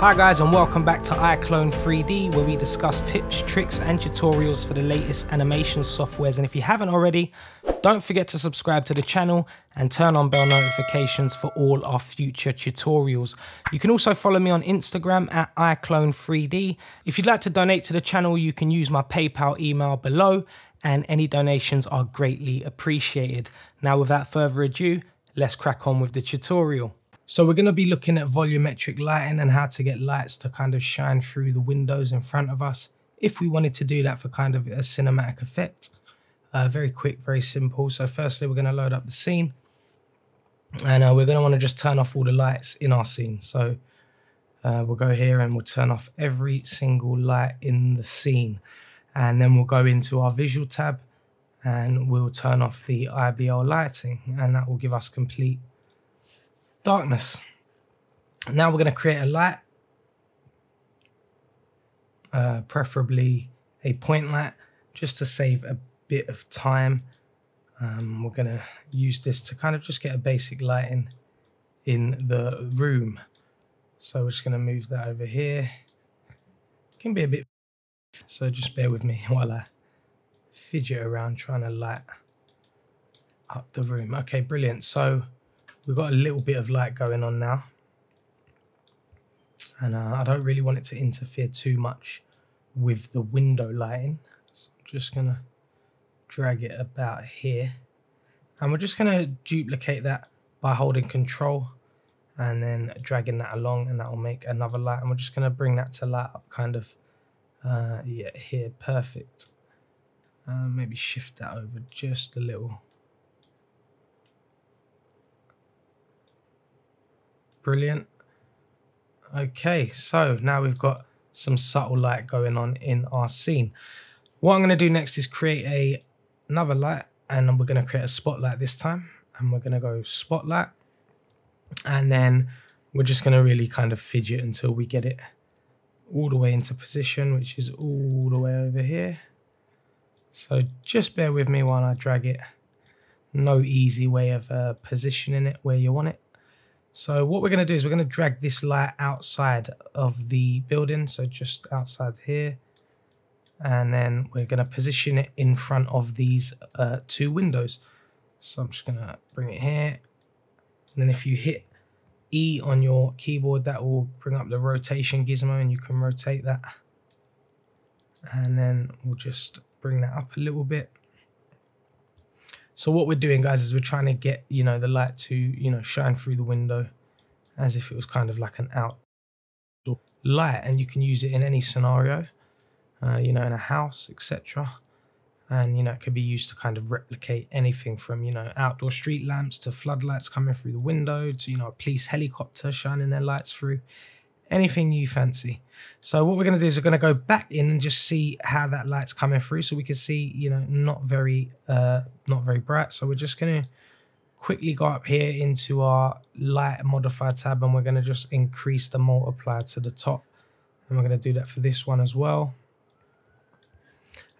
Hi guys and welcome back to iClone 3D where we discuss tips, tricks and tutorials for the latest animation softwares and if you haven't already, don't forget to subscribe to the channel and turn on bell notifications for all our future tutorials. You can also follow me on Instagram at iClone3D. If you'd like to donate to the channel you can use my PayPal email below and any donations are greatly appreciated. Now without further ado, let's crack on with the tutorial. So we're going to be looking at volumetric lighting and how to get lights to kind of shine through the windows in front of us if we wanted to do that for kind of a cinematic effect. Uh, very quick, very simple. So firstly, we're going to load up the scene and uh, we're going to want to just turn off all the lights in our scene. So uh, we'll go here and we'll turn off every single light in the scene. And then we'll go into our visual tab and we'll turn off the IBL lighting and that will give us complete darkness. Now we're going to create a light, uh, preferably a point light, just to save a bit of time. Um, we're going to use this to kind of just get a basic lighting in the room. So we're just going to move that over here. It can be a bit, so just bear with me while I fidget around trying to light up the room. Okay, brilliant. So we've got a little bit of light going on now. And uh, I don't really want it to interfere too much with the window lighting. So I'm just going to drag it about here. And we're just going to duplicate that by holding control and then dragging that along and that will make another light. And we're just going to bring that to light up kind of, uh, yeah, here, perfect. Uh, maybe shift that over just a little. Brilliant. Okay, so now we've got some subtle light going on in our scene. What I'm going to do next is create a another light and we're going to create a spotlight this time and we're going to go spotlight and then we're just going to really kind of fidget until we get it all the way into position which is all the way over here so just bear with me while I drag it no easy way of uh, positioning it where you want it so what we're going to do is we're going to drag this light outside of the building. So just outside here. And then we're going to position it in front of these uh, two windows. So I'm just going to bring it here. And then if you hit E on your keyboard, that will bring up the rotation gizmo and you can rotate that. And then we'll just bring that up a little bit. So what we're doing, guys, is we're trying to get, you know, the light to, you know, shine through the window as if it was kind of like an out light and you can use it in any scenario, uh, you know, in a house, etc. And, you know, it could be used to kind of replicate anything from, you know, outdoor street lamps to floodlights coming through the window to, you know, a police helicopter shining their lights through anything you fancy. So what we're going to do is we're going to go back in and just see how that light's coming through so we can see, you know, not very, uh, not very bright. So we're just going to quickly go up here into our light modifier tab and we're going to just increase the multiplier to the top. And we're going to do that for this one as well.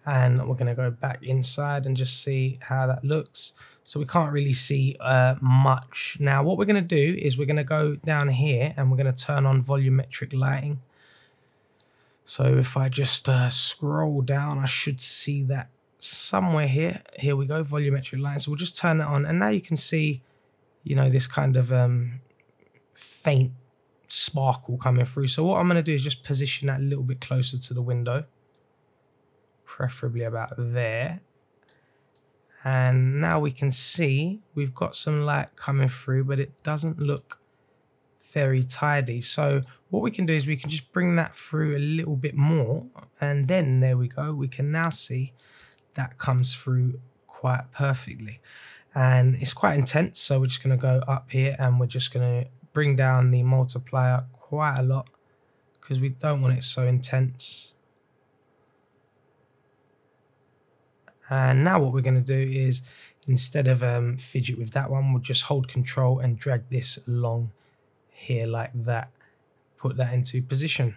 And we're going to go back inside and just see how that looks. So we can't really see uh, much. Now what we're going to do is we're going to go down here and we're going to turn on volumetric lighting. So if I just uh, scroll down, I should see that somewhere here. Here we go, volumetric lighting. So we'll just turn it on. And now you can see, you know, this kind of um, faint sparkle coming through. So what I'm going to do is just position that a little bit closer to the window. Preferably about there. And now we can see we've got some light coming through, but it doesn't look very tidy. So what we can do is we can just bring that through a little bit more. And then there we go. We can now see that comes through quite perfectly. And it's quite intense. So we're just going to go up here and we're just going to bring down the multiplier quite a lot because we don't want it so intense. And now what we're going to do is instead of um, fidget with that one, we'll just hold control and drag this along here like that. Put that into position.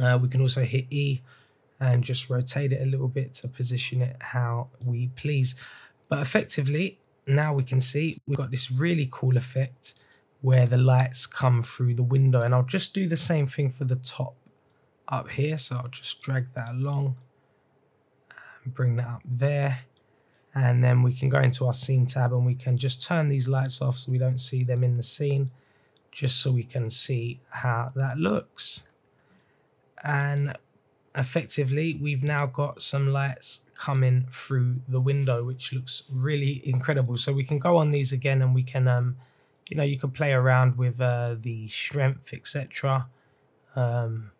Uh, we can also hit E and just rotate it a little bit to position it how we please. But effectively, now we can see we've got this really cool effect where the lights come through the window. And I'll just do the same thing for the top up here. So I'll just drag that along bring that up there. And then we can go into our scene tab and we can just turn these lights off so we don't see them in the scene, just so we can see how that looks. And effectively, we've now got some lights coming through the window, which looks really incredible. So we can go on these again and we can, um, you know, you can play around with uh, the strength, etc. Um,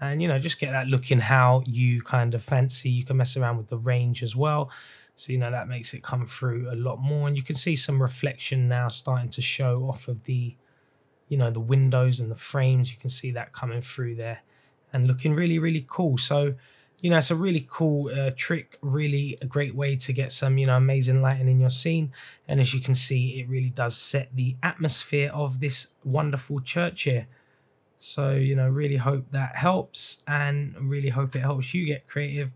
and, you know, just get that looking how you kind of fancy. You can mess around with the range as well. So, you know, that makes it come through a lot more. And you can see some reflection now starting to show off of the, you know, the windows and the frames. You can see that coming through there and looking really, really cool. So, you know, it's a really cool uh, trick, really a great way to get some, you know, amazing lighting in your scene. And as you can see, it really does set the atmosphere of this wonderful church here. So, you know, really hope that helps and really hope it helps you get creative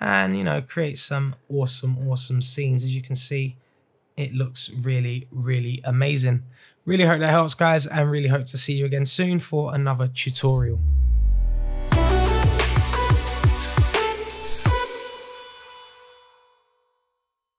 and, you know, create some awesome, awesome scenes. As you can see, it looks really, really amazing. Really hope that helps, guys, and really hope to see you again soon for another tutorial.